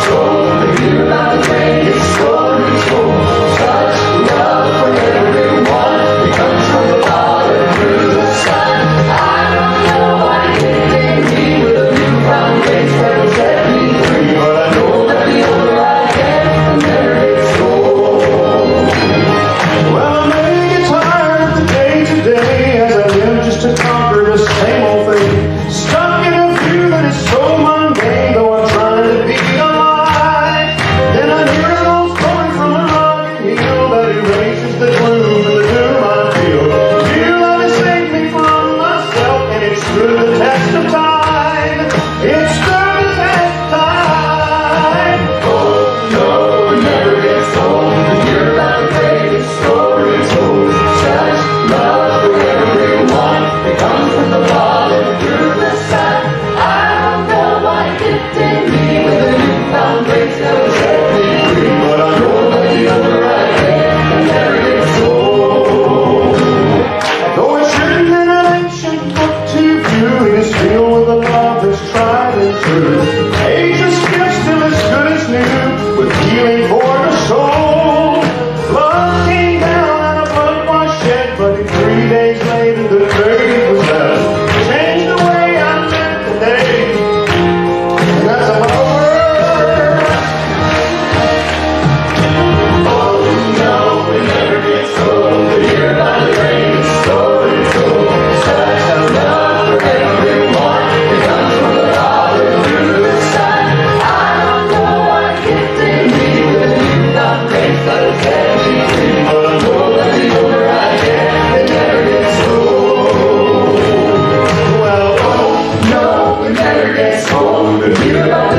control. It's Spirit. you.